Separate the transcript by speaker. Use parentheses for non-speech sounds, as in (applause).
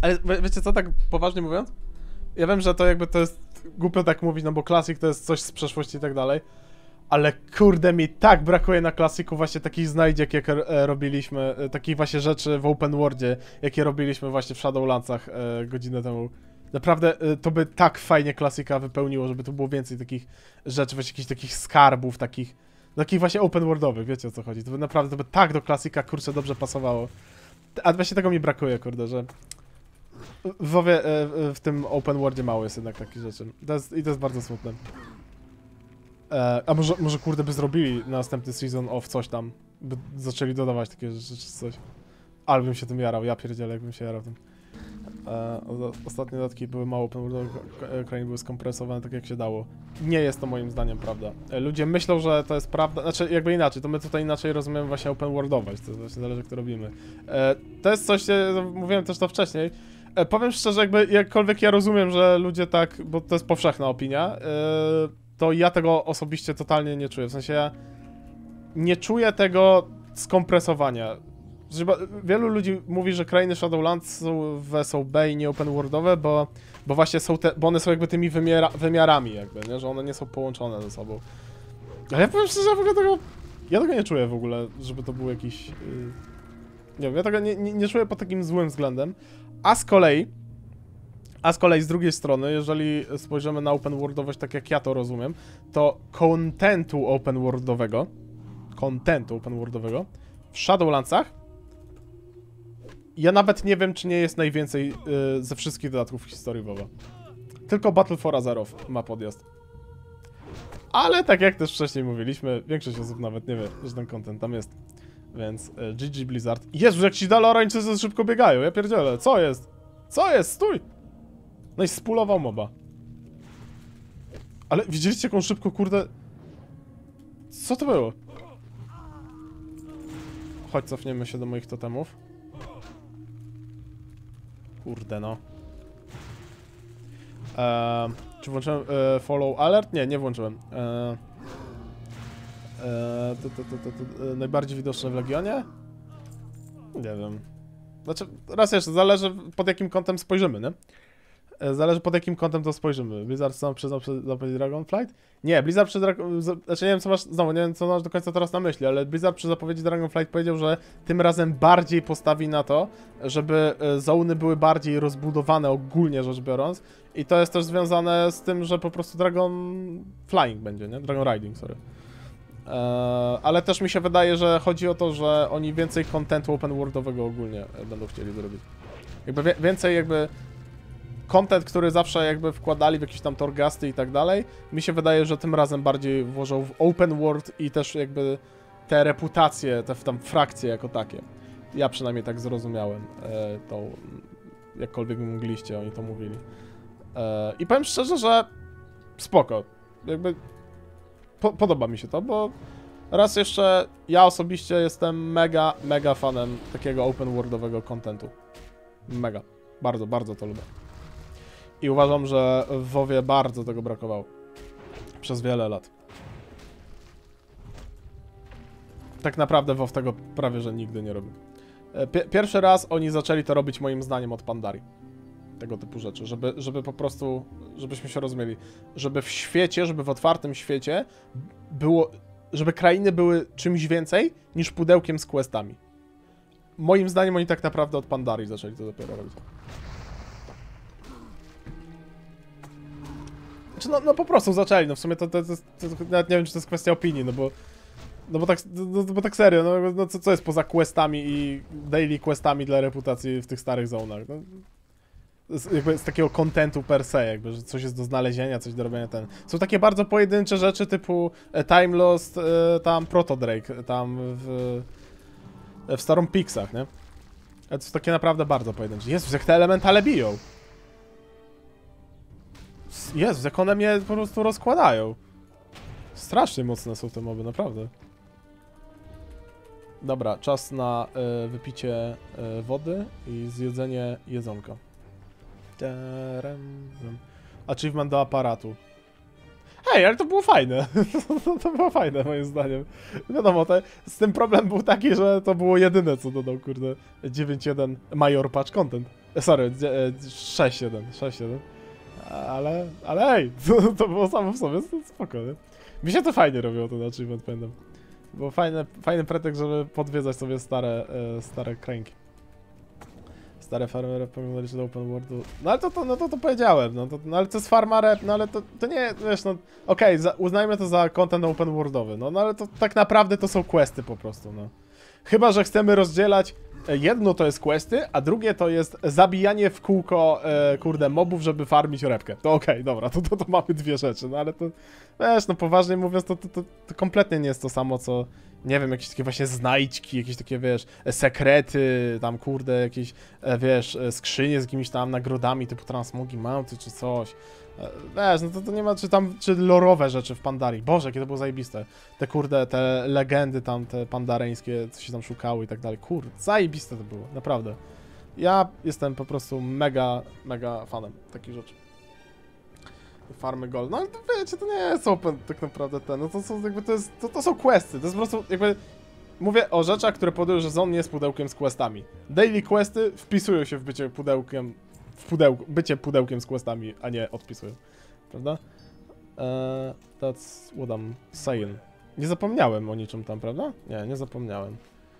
Speaker 1: Ale wie- wiecie co, tak poważnie mówiąc? Ja wiem, że to jakby to jest głupio tak mówić, no bo klasik to jest coś z przeszłości i tak dalej. Ale kurde mi tak brakuje na klasiku właśnie takich znajdziek, jak e, robiliśmy, e, takich właśnie rzeczy w open worldzie, jakie robiliśmy właśnie w Shadowlandsach e, godzinę temu. Naprawdę to by tak fajnie klasika wypełniło, żeby tu było więcej takich rzeczy, właśnie jakichś takich skarbów, takich, takich właśnie open worldowych, wiecie o co chodzi. To by naprawdę, to by tak do klasika, kurczę, dobrze pasowało. A właśnie tego mi brakuje, kurde, że WoWie, e, w- tym open worldzie mało jest jednak takich rzeczy. To jest, I to jest bardzo smutne. E, a może, może kurde by zrobili następny season of coś tam. By zaczęli dodawać takie rzeczy czy coś. Ale bym się tym jarał, ja pierdzielę jakbym się jarał tym. E, ostatnie dodatki były mało open worldowe, k- krainy były skompresowane tak jak się dało. Nie jest to moim zdaniem prawda. E, ludzie myślą, że to jest prawda, znaczy jakby inaczej, to my tutaj inaczej rozumiemy właśnie open worldować, to właśnie zależy jak to robimy. E, to jest coś, e, mówiłem też to wcześniej, E, powiem szczerze, jakby jakkolwiek ja rozumiem, że ludzie tak, bo to jest powszechna opinia, e, to ja tego osobiście totalnie nie czuję. W sensie ja nie czuję tego skompresowania. Wielu ludzi mówi, że krainy Shadowlands są w SOB i nie open worldowe, bo, bo właśnie są te, bo one są jakby tymi wymiara, wymiarami jakby, nie? że one nie są połączone ze sobą. Ale ja powiem szczerze, ja w ogóle tego, ja tego nie czuję w ogóle, żeby to był jakiś... Yy... Nie wiem, ja tego nie, nie, nie czuję pod takim złym względem. A z kolei, a z kolei z drugiej strony, jeżeli spojrzymy na open worldowość tak jak ja to rozumiem, to contentu open worldowego, contentu open worldowego w Shadowlandsach ja nawet nie wiem, czy nie jest najwięcej y, ze wszystkich dodatków w historii WoWa. Tylko Battle for Azeroth ma podjazd. Ale tak jak też wcześniej mówiliśmy, większość osób nawet nie wie, że ten content tam jest. Więc e, GG Blizzard. Jezu, jak ci Dalorańczycy szybko biegają, ja pierdzielę, co jest? Co jest? Stój! No i spulował moba. Ale widzieliście, jaką szybko, kurde... Co to było? Chodź, cofniemy się do moich totemów. Kurde, no. Eee, czy włączyłem e, follow alert? Nie, nie włączyłem. Eee, eee, to, to, to, to, e, najbardziej widoczne w Legionie? Nie wiem. Znaczy, raz jeszcze, zależy pod jakim kątem spojrzymy, nie? E, Zależy pod jakim kątem to spojrzymy. Blizzard sam przyznał przed Dragonflight? Nie, Blizzard przy Znaczy nie wiem co masz, znowu nie wiem co masz do końca teraz na myśli, ale Blizzard przy zapowiedzi Dragonflight powiedział, że tym razem bardziej postawi na to, żeby e, zony były bardziej rozbudowane ogólnie rzecz biorąc i to jest też związane z tym, że po prostu Dragon Flying będzie, nie? Dragon Riding, sorry. Eee, ale też mi się wydaje, że chodzi o to, że oni więcej contentu open worldowego ogólnie e, będą chcieli zrobić. Jakby więcej jakby content, który zawsze jakby wkładali w jakieś tam torgasty i tak dalej, mi się wydaje, że tym razem bardziej włożą w open world i też jakby te reputacje, te tam frakcje jako takie. Ja przynajmniej tak zrozumiałem e, tą, jakkolwiek mogliście, oni to mówili. E, I powiem szczerze, że spoko. Jakby po, podoba mi się to, bo raz jeszcze ja osobiście jestem mega, mega fanem takiego open worldowego contentu. Mega. Bardzo, bardzo to lubię. I uważam, że w WoWie bardzo tego brakowało. Przez wiele lat. Tak naprawdę WoW tego prawie, że nigdy nie robił. E, Pie pierwszy raz oni zaczęli to robić moim zdaniem od Pandari. Tego typu rzeczy, żeby, żeby po prostu, żebyśmy się rozumieli, żeby w świecie, żeby w otwartym świecie było, żeby krainy były czymś więcej niż pudełkiem z questami. Moim zdaniem oni tak naprawdę od Pandari zaczęli to dopiero robić. Znaczy, no, no po prostu zaczęli, no w sumie to, to, to, to, nawet nie wiem, czy to jest kwestia opinii, no bo no bo tak, no, bo tak serio, no, no co, co jest poza questami i daily questami dla reputacji w tych starych zonach? No, z, jakby z takiego kontentu per se, jakby, że coś jest do znalezienia, coś do robienia ten. Są takie bardzo pojedyncze rzeczy typu e, Time Lost, e, tam Proto Drake, tam w, e, w Storm Peaksach, nie? Ale to są takie naprawdę bardzo pojedyncze. Jezus, jak te elementale biją! Jezus, jak one mnie po prostu rozkładają. Strasznie mocne są te moby, naprawdę. Dobra, czas na e, wypicie e, wody i zjedzenie jedzonka. Ram. Achievement do aparatu. Hej, ale to było fajne. (laughs) to było fajne moim zdaniem. Wiadomo, te, z tym problem był taki, że to było jedyne co dodał, kurde, 9.1 Major Patch Content. E, Sorry, 6-1, 6-1. Ale, ale ej, (laughs) to, to było samo w sobie spoko, nie? Mi się to fajnie robiło ten achievement, pamiętam. Było fajne, fajny pretekst, żeby podwiedzać sobie stare, e, stare kręgi. Stare farmery pominęli się do open worldu. No ale to, to, no to, to powiedziałem, no, to, no ale to jest farmarep, no ale to, to nie, wiesz, no okej, za- uznajmy to za content open worldowy, no, no ale to tak naprawdę to są questy po prostu, no. Chyba, że chcemy rozdzielać, e, jedno to jest questy, a drugie to jest zabijanie w kółko, e, kurde, mobów, żeby farmić repkę. To okej, dobra, to, to, to mamy dwie rzeczy, no ale to, wiesz, no poważnie mówiąc, to, to, to, to kompletnie nie jest to samo, co, nie wiem, jakieś takie właśnie znajdźki, jakieś takie, wiesz, sekrety, tam, kurde, jakieś, e, wiesz, e, skrzynie z jakimiś tam nagrodami typu Transmogi Mounty czy coś. E, Wiesz, no to, to nie ma, czy tam, czy lorowe rzeczy w Pandarii. Boże, jakie to było zajebiste. Te kurde, te legendy tam, te pandareńskie, co się tam szukały i tak dalej. Kurde, zajebiste to było, naprawdę. Ja jestem po prostu mega, mega fanem takich rzeczy. Farmy Gold. No ale to wiecie, to nie open tak naprawdę ten. No to są jakby to jest. To, to są questy. To jest po prostu jakby. Mówię o rzeczach, które powodują, że Zon nie jest pudełkiem z questami. Daily questy wpisują się w bycie pudełkiem. W pudełku, bycie pudełkiem z questami, a nie odpisują. Prawda? Eee, that's what I'm saying. Nie zapomniałem o niczym tam, prawda? Nie, nie zapomniałem.